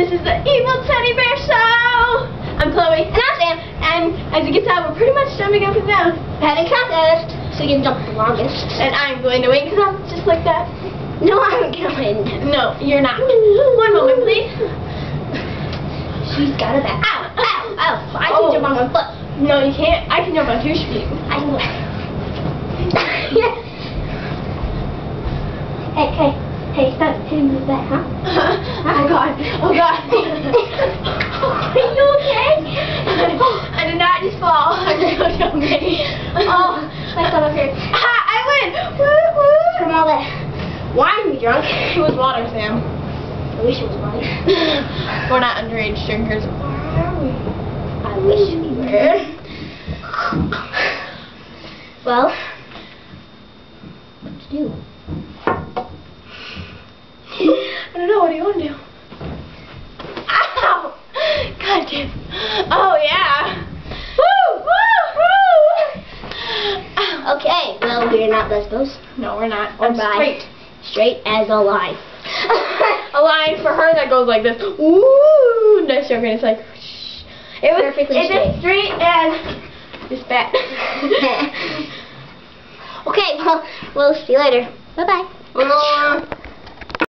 This is the Evil Teddy Bear Show. I'm Chloe. And I'm Sam. And as you can tell, we're pretty much jumping up and down. Having contest, so you can jump the longest. And I'm going to win because I'm just like that. No, I'm going. No, you're not. One moment, please. She's got a back. Ow, ow, ow. I can Oh. jump on one foot. No, you can't. I can jump on two feet. I can. yes. Hey, hey, hey, stop hitting me with that, huh? Jumping. Oh, my stomach hurts. Ha, I win. Woo, woo. From all that wine we drunk. It was water, Sam. I wish it was wine. We're not underage drinkers. Why are we? I wish we were. Well, what to do? I don't know. What do you want to do? Ow! God damn. Oh yeah. Woo! Woo! Woo! Ow. Okay, well, we're not lesbos. No, we're not. Or I'm bi. straight. Straight as a line. A line for her that goes like this. Ooh, nice joke, and it's like. Shh. It was Perfectly it's straight. straight as this bat. okay, well, we'll see you later. Bye-bye.